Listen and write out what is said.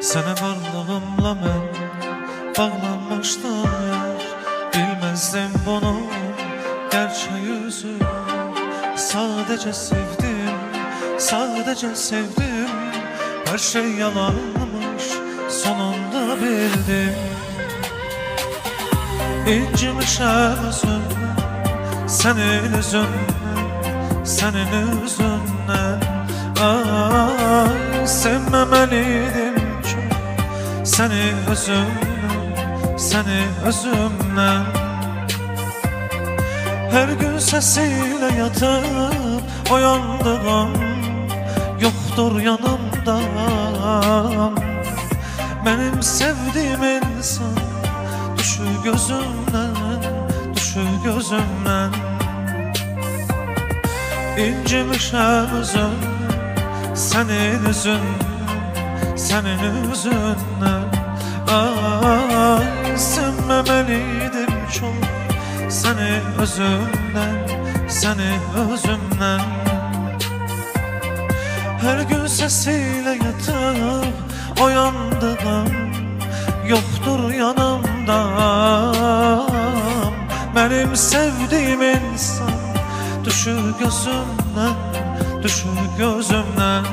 Sənə varlığımla mən bağlanmışdım yar Bilməzdim bunu gerçək yüzü Sadəcə sevdim, sadəcə sevdim. Hər şey yalanmış, sonunda bildim. İncimişəm özümdən, sənin üzündən, sənin üzündən Ay, sevməməliydim Səni özümdən, səni özümdən Hər gün səsilə yatıp oyandığım Yoxdur yanımda Benim sevdiğim insan Düşür gözümden, düşür gözümden. İncimişəm özüm Senin üzündən, senin üzündən Ay, sevməməliydim çox Səni özümdən, səni özümdən Hər gün səsilə yatıp oyandığım Yoxdur yanımda. Benim sevdiğim insan Düşür gözümden, düşür gözümden